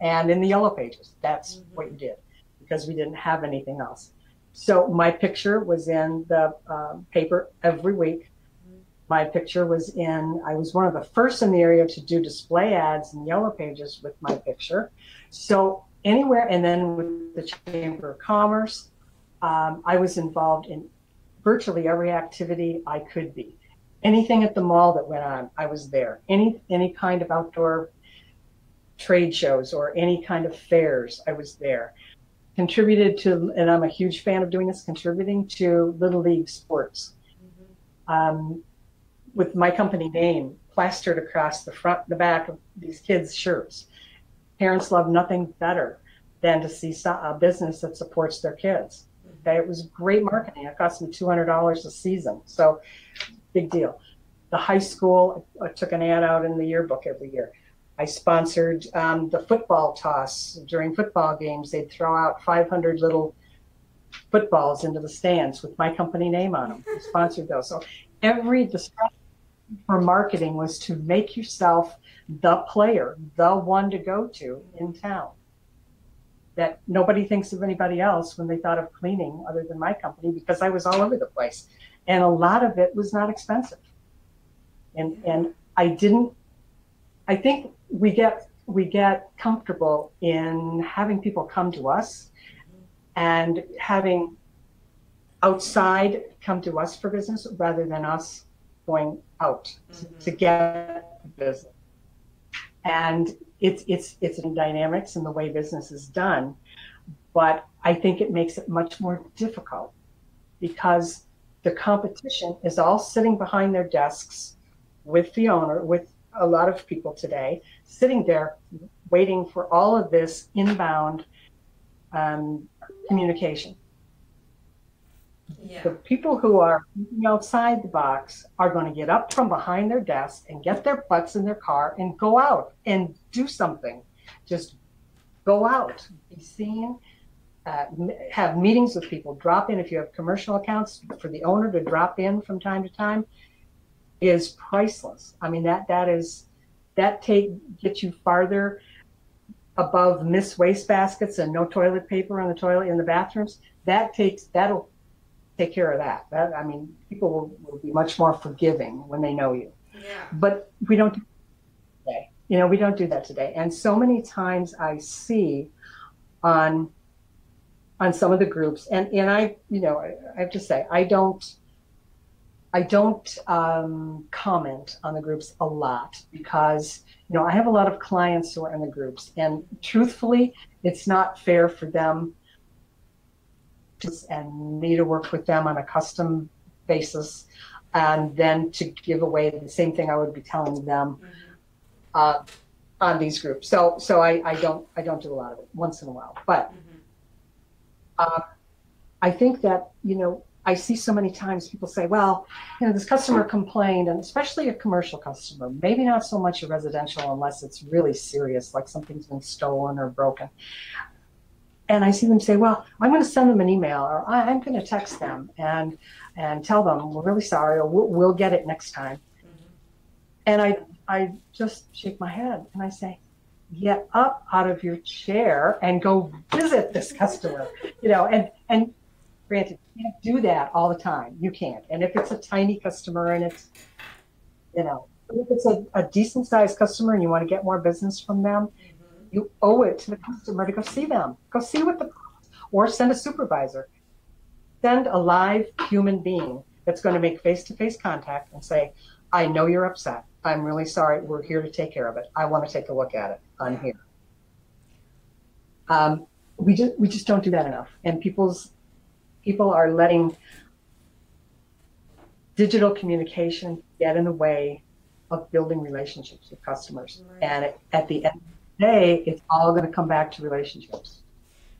and in the yellow pages. That's Mhm. what you did because we didn't have anything else. So my picture was in the um, paper every week. My picture was in, I was one of the first in the area to do display ads in yellow pages with my picture. So anywhere, and then with the Chamber of Commerce, um, I was involved in virtually every activity I could be. Anything at the mall that went on, I was there. Any any kind of outdoor trade shows or any kind of fairs, I was there. Contributed to, and I'm a huge fan of doing this, contributing to Little League sports. Um, with my company name plastered across the front, the back of these kids' shirts. Parents love nothing better than to see a business that supports their kids. Okay, it was great marketing. It cost me two hundred dollars a season, so big deal. The high school I took an ad out in the yearbook every year. I sponsored um, the football toss during football games. They'd throw out 500 little footballs into the stands with my company name on them. I sponsored those. So every discussion for marketing was to make yourself the player, the one to go to in town. That nobody thinks of anybody else when they thought of cleaning other than my company because I was all over the place. And a lot of it was not expensive. And and I didn't I think we get we get comfortable in having people come to us and having outside come to us for business rather than us going out mm-hmm. to, get business. And it's it's it's in dynamics in the way business is done, but I think it makes it much more difficult because the competition is all sitting behind their desks with the owner, with a lot of people today, sitting there waiting for all of this inbound um, communication. Yeah. The people who are outside the box are going to get up from behind their desk and get their butts in their car and go out and do something. Just go out, be seen, uh, have meetings with people, drop in if you have commercial accounts for the owner to drop in from time to time is priceless. I mean that that is that take gets you farther above miss waste baskets and no toilet paper on the toilet in the bathrooms. That takes that'll take care of that. That I mean, people will, will be much more forgiving when they know you. Yeah. But we don't do that today. You know, we don't do that today. And so many times I see on on some of the groups, and and I, you know, I, I have to say I don't I don't um, comment on the groups a lot because you know I have a lot of clients who are in the groups, and truthfully, it's not fair for them to, and me to work with them on a custom basis, and then to give away the same thing I would be telling them mm-hmm. uh, on these groups. So so I, I don't I don't do a lot of it once in a while, but. Mm-hmm. Uh, I think that you know I see so many times people say, well, you know, this customer complained, and especially a commercial customer, maybe not so much a residential unless it's really serious, like something's been stolen or broken. And I see them say, well, I'm going to send them an email or I'm going to text them and and tell them we're really sorry or we'll, we'll get it next time. Mm-hmm. And I I just shake my head and I say, get up out of your chair and go visit this customer, you know, and and Granted, you can't do that all the time. You can't. And if it's a tiny customer and it's, you know, if it's a, a decent sized customer and you want to get more business from them, mm-hmm. you owe it to the customer to go see them. Go see what the, or send a supervisor. Send a live human being that's going to make face to face contact and say, I know you're upset. I'm really sorry. We're here to take care of it. I want to take a look at it. I'm here. Um, we just we just don't do that enough, and people's people are letting digital communication get in the way of building relationships with customers. Right. And it, at the end of the day, it's all going to come back to relationships.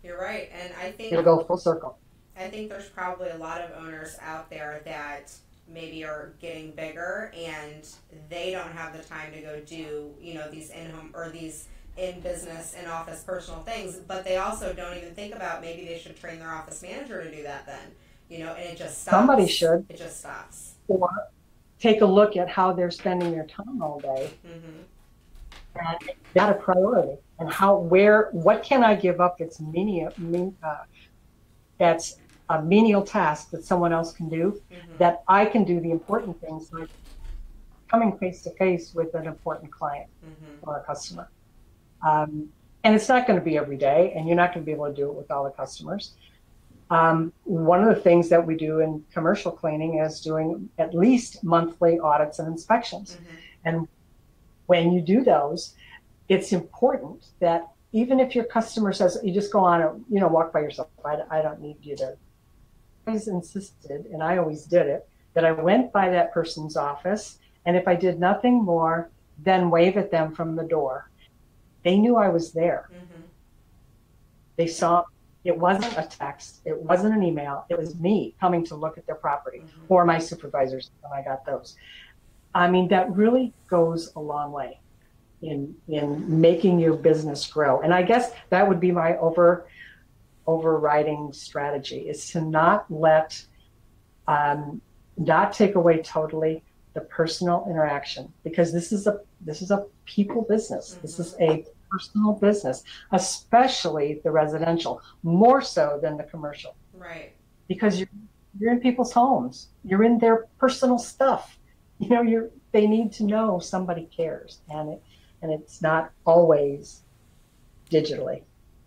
You're right. And I think it'll go full circle. I think there's probably a lot of owners out there that maybe are getting bigger and they don't have the time to go do, you know, these in home or these in business and office personal things, but they also don't even think about maybe they should train their office manager to do that then. You know, and it just stops. Somebody should. It just stops. Or take a look at how they're spending their time all day. Mm-hmm. And that a priority. And how, where, what can I give up that's menial, uh, that's a menial task that someone else can do, mm-hmm. that I can do the important things like coming face to face with an important client mm-hmm. or a customer. Um, and it's not going to be every day, and you're not going to be able to do it with all the customers. Um, one of the things that we do in commercial cleaning is doing at least monthly audits and inspections. Mhm. And when you do those, it's important that even if your customer says you just go on and you know walk by yourself, I, I don't need you to. I always insisted, and I always did it, that I went by that person's office, and if I did nothing more, then wave at them from the door. They knew I was there. Mhm. They saw it wasn't a text, it wasn't an email, it was me coming to look at their property Mhm. or my supervisors when I got those. I mean, that really goes a long way in in making your business grow. And I guess that would be my over overriding strategy is to not let um, not take away totally the personal interaction because this is a this is a people business. This is a personal business, especially the residential, more so than the commercial Right. because you're you're in people's homes. You're in their personal stuff. You know, you're they need to know somebody cares, and it and it's not always digitally.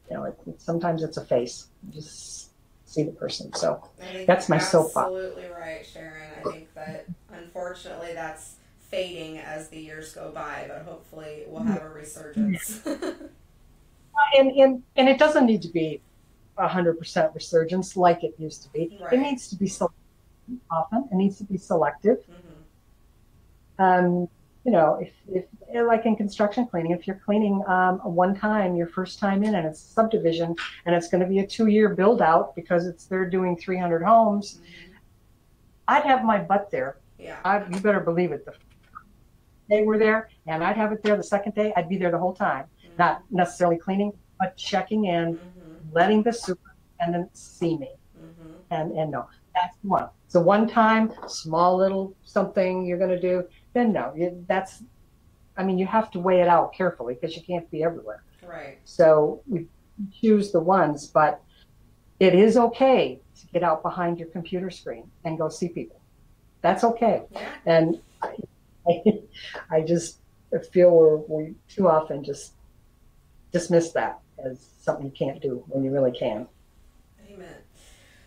You know, it, it, sometimes it's a face. You just see the person. So That's my soapbox. Absolutely right, Sharon. I think that unfortunately that's fading as the years go by, but hopefully we'll have a resurgence. *laughs* and and and it doesn't need to be a hundred percent resurgence like it used to be. Right. It needs to be so often. It needs to be selective. Mhm. um, you know, if, if like in construction cleaning, if you're cleaning um, one time, your first time in, and it's a subdivision, and it's going to be a two-year build out because it's they're doing 300 homes, Mhm. I'd have my butt there. Yeah. I, you better believe it. The they were there, and I'd have it there the second day. I'd be there the whole time, Mhm. not necessarily cleaning, but checking in, Mhm. letting the superintendent see me. Mhm. and and no that's one so one time small little something you're going to do then no you, that's i mean you have to weigh it out carefully because you can't be everywhere Right. so we choose the ones but it is okay to get out behind your computer screen and go see people that's okay Yeah. and *laughs* i, just feel we're, we too often just dismiss that as something you can't do when you really can Amen.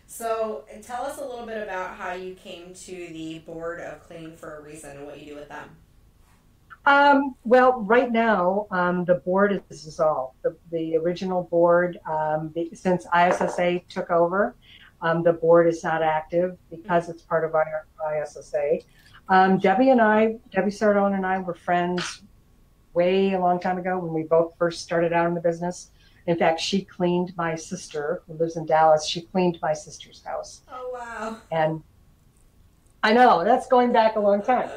So tell us a little bit about how you came to the board of cleaning for a reason and what you do with them. Um, well, right now, um, the board is dissolved. The, the original board, um, the, since ISSA took over, um, the board is not active because it's part of our ISSA. Um, Debbie and I, Debbie Sardone and I were friends way a long time ago when we both first started out in the business. In fact, she cleaned my sister, who lives in Dallas, she cleaned my sister's house. Oh wow. And I know that's going back a long time.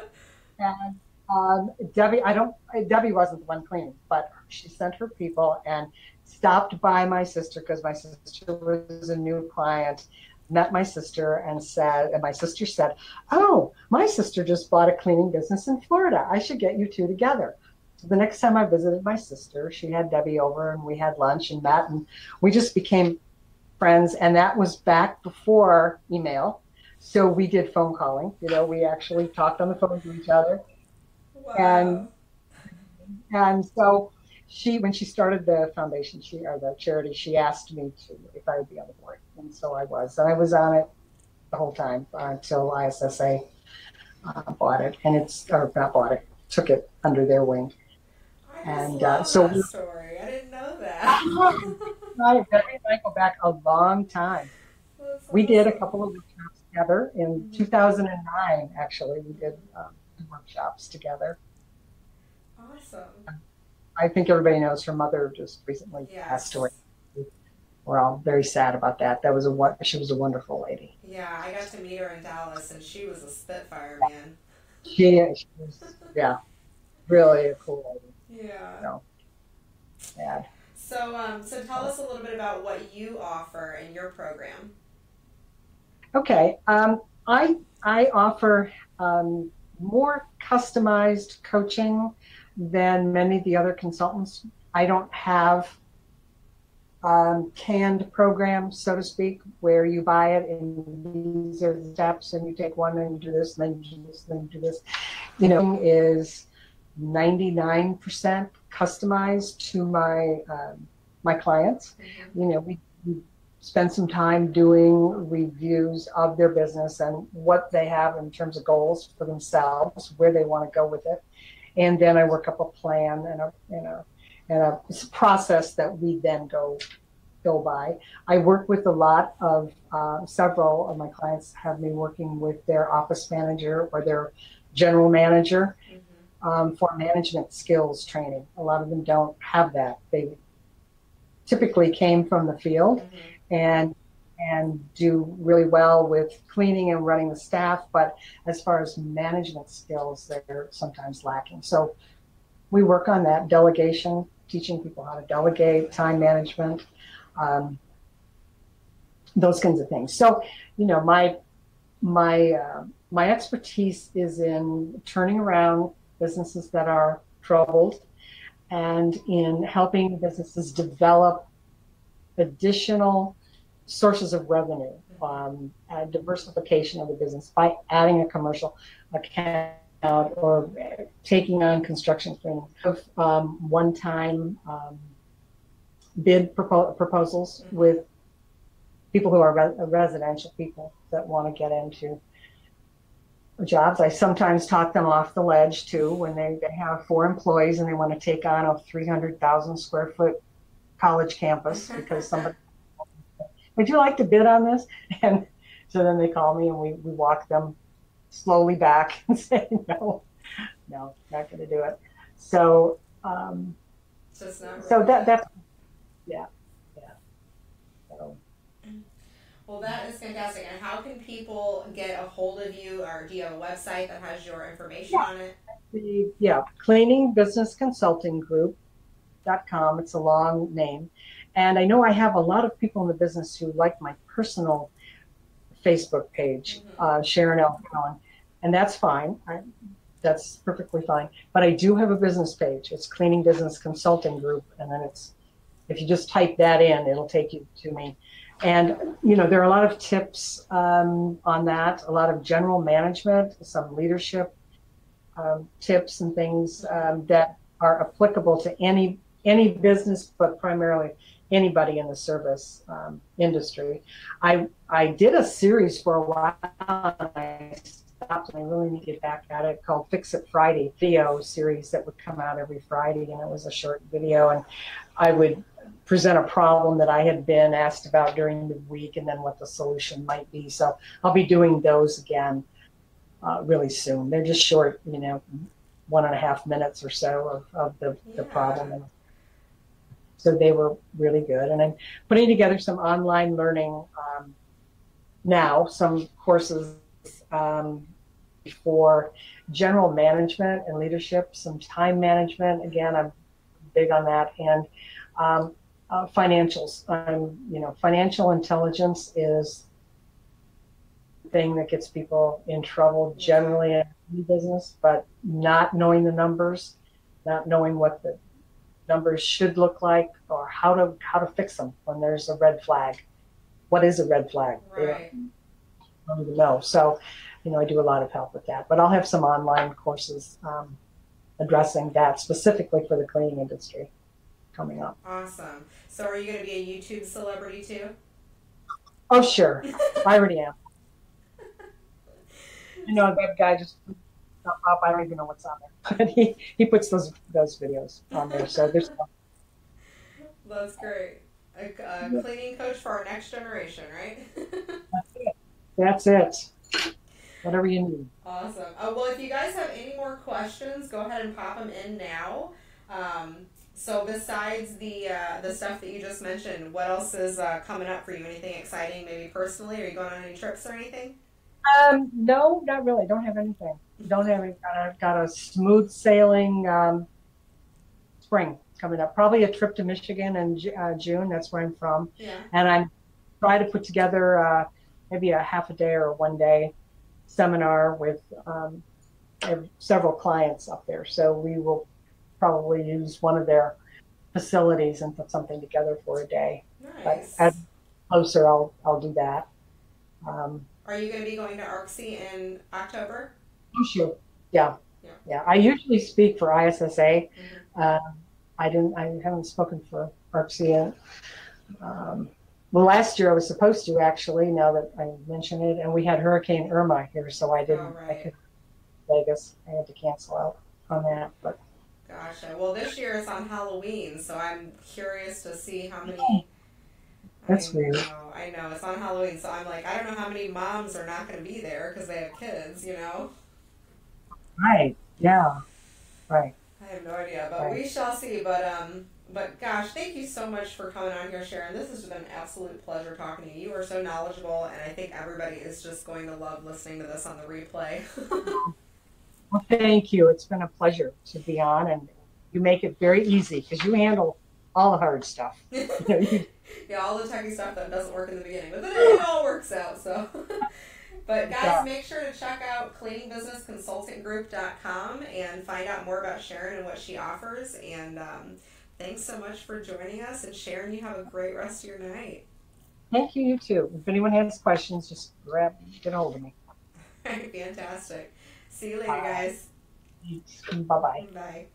And um, Debbie, I don't, Debbie wasn't the one cleaning, but she sent her people and stopped by my sister because my sister was a new client, met my sister and said, and my sister said, Oh, my sister just bought a cleaning business in Florida. I should get you two together. So the next time I visited my sister, she had Debbie over and we had lunch and met, and we just became friends. And that was back before email. So we did phone calling. You know, we actually talked on the phone to each other. Wow. And- And so she, when she started the foundation, she or the charity, she asked me to if I would be on the board, and so I was. And I was on it the whole time until ISSA uh, bought it, and it's or not bought it, took it under their wing. I and, uh, so that story. I didn't know that. *laughs* I, I go back a long time. That's We did a couple of workshops together in 2009. Actually, we did um, workshops together. Awesome. I think everybody knows her mother just recently Yes. passed away. We're all very sad about that. That was a she was a wonderful lady. Yeah, I got to meet her in Dallas, and she was a spitfire, man. She, she was yeah, really a cool lady. Yeah. No. Sad. So, um, so tell us a little bit about what you offer in your program. Okay, um, I I offer um, more customized coaching than many of the other consultants. I don't have um, canned programs, so to speak, where you buy it and these are the steps, and you take one and you do this, and then you do this, and then you do this. You know, is 99% customized to my um, my clients. You know, we, we spend some time doing reviews of their business and what they have in terms of goals for themselves, where they want to go with it, and then I work up a plan and a and a and a process that we then go go by. I work with a lot of uh, several of my clients have me working with their office manager or their general manager Mm-hmm. um, for management skills training. A lot of them don't have that. They typically came from the field Mhm. and and do really well with cleaning and running the staff, but as far as management skills, they're sometimes lacking. So we work on that delegation, teaching people how to delegate, time management, um, those kinds of things. So you know, my my uh, my expertise is in turning around businesses that are troubled and in helping businesses develop additional sources of revenue, um, and diversification of the business by adding a commercial account or taking on construction. Of um, one-time um, bid propo- proposals with people who are re- residential people that want to get into jobs. I sometimes talk them off the ledge too when they, they have four employees and they want to take on a 300,000 square foot college campus because somebody, would you like to bid on this? *laughs* And so then they call me and we, we walk them slowly back *laughs* and say, no, no, not going to do it. So, um, Just not so that, that's, yeah, yeah. So, Well, that is fantastic. And how can people get a hold of you, or do you have a website that has your information on it? the yeah cleaning business consulting group.com it's a long name and i know i have a lot of people in the business who like my personal facebook page Mhm. uh, sharon l. Cowan, and that's fine. I, that's perfectly fine. But i do have a business page. It's cleaning business consulting group and then it's if you just type that in it'll take you to me. And you know there are a lot of tips um, on that a lot of general management some leadership um, tips and things um, that are applicable to any any business, but primarily anybody in the service um, industry. I I did a series for a while. And I stopped, and I really need to get back at it. Called Fix It Friday video series that would come out every Friday, and it was a short video, and I would present a problem that I had been asked about during the week, and then what the solution might be. So I'll be doing those again uh, really soon. They're just short, you know, one and a half minutes or so of, of the, the Yeah. problem. So they were really good. And I'm putting together some online learning um, now, some courses um, for general management and leadership, some time management. Again, I'm big on that. And um, uh, financials. Um, you know, financial intelligence is thing that gets people in trouble generally in business, but not knowing the numbers, not knowing what the numbers should look like or how to how to fix them when there's a red flag. What is a red flag? They don't- don't even know. So, you know, I do a lot of help with that. But I'll have some online courses um, addressing that specifically for the cleaning industry coming up. Awesome. So, are you going to be a YouTube celebrity too? Oh, sure. *laughs* I already am. You know, that guy just up. I don't even know what's on there. *laughs* But he, he puts those those videos on there. So there's *laughs* That's great. A, a cleaning coach for our next generation, right? *laughs* that's it. Whatever you need. awesome. Uh, well, if you guys have any more questions, go ahead and pop them in now. Um, so, besides the uh, the stuff that you just mentioned, what else is uh, coming up for you? Anything exciting, maybe personally? Are you going on any trips or anything? Um, no, not really. Don't have anything. Don't have any. Got a, got a smooth sailing um, spring coming up. Probably a trip to Michigan in uh, June. That's where I'm from. Yeah. and I'm trying to put together uh, maybe a half a day or one day seminar with um, several clients up there. So we will probably use one of their facilities and put something together for a day. Nice. But as closer, I'll I'll do that. Um, Are you going to be going to ARCSI in October? Yeah. Yeah. Yeah. I usually speak for ISSA. Mhm. Um, I didn't. I haven't spoken for ARCSI yet. Um, Well, last year I was supposed to actually. Now that I mention it, and we had Hurricane Irma here, so I didn't. Oh, I right. could Vegas. I had to cancel out on that, but Gotcha. Well, this year is on Halloween, so I'm curious to see how many. *laughs* That's I weird. Know, I know it's on Halloween, so I'm like, I don't know how many moms are not going to be there because they have kids. You know, right, yeah, right. I have no idea, but Right. we shall see. But um, but gosh, thank you so much for coming on here, Sharon. This has been an absolute pleasure talking to you. You are so knowledgeable, and I think everybody is just going to love listening to this on the replay. *laughs* Well, thank you. It's been a pleasure to be on, and you make it very easy because you handle all the hard stuff. You know, you- yeah, all the techie stuff that doesn't work in the beginning, but then it all works out. So, *laughs* but guys, Yeah. make sure to check out cleaningbusinessconsultinggroup.com and find out more about Sharon and what she offers. And um, thanks so much for joining us. And Sharon, you have a great rest of your night. thank you, you too. If anyone has questions, just grab, get a hold of me. *laughs* Fantastic. See you later, Bye. guys. Bye bye. Bye.